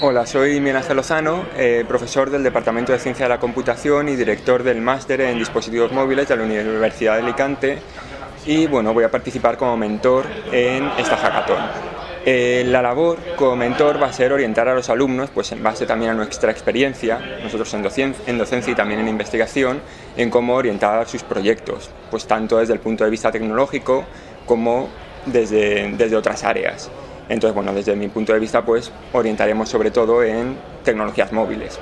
Hola, soy Miguel Ángel Lozano, eh, profesor del Departamento de Ciencia de la Computación y director del máster en dispositivos móviles de la Universidad de Alicante y bueno, voy a participar como mentor en esta hackathon. Eh, la labor como mentor va a ser orientar a los alumnos, pues en base también a nuestra experiencia, nosotros en, docencia, en docencia y también en investigación, en cómo orientar sus proyectos, pues tanto desde el punto de vista tecnológico como desde, desde otras áreas. Entonces, bueno, desde mi punto de vista, pues orientaremos sobre todo en tecnologías móviles.